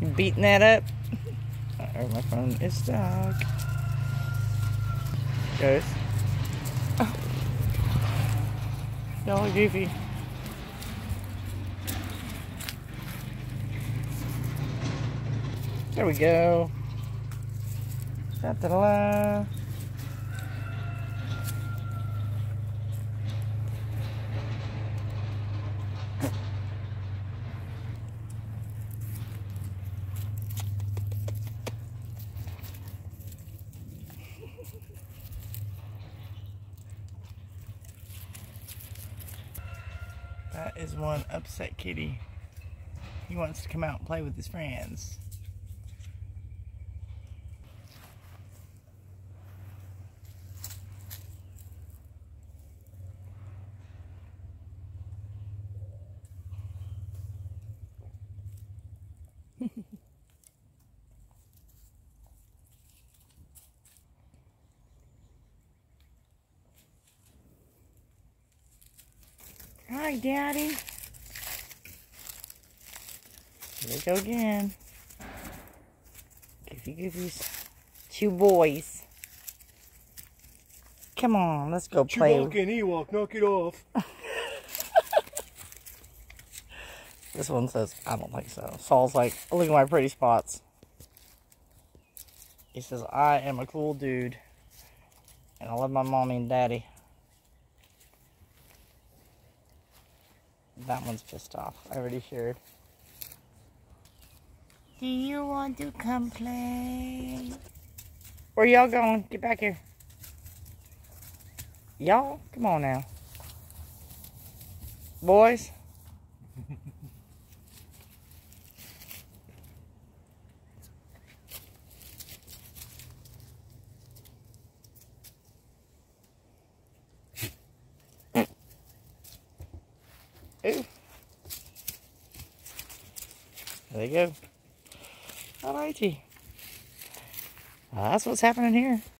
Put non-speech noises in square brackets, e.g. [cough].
You beating that up? Oh, my phone is stuck. Goes. Oh. Y'all are goofy. There we go. Da da da. That is one upset kitty. He wants to come out and play with his friends. [laughs] Hi, Daddy. Here we go again. Goofy goofies. Two boys. Come on, let's go play. Chewbacca and Ewok, knock it off. [laughs] This one says, I don't think so. Saul's like, look at my pretty spots. He says, I am a cool dude. And I love my mommy and daddy. That one's pissed off. I already shared. Do you want to come play? Where y'all going? Get back here. Y'all, come on now. Boys. Ooh. There you go. Alrighty. Uh, that's what's happening here.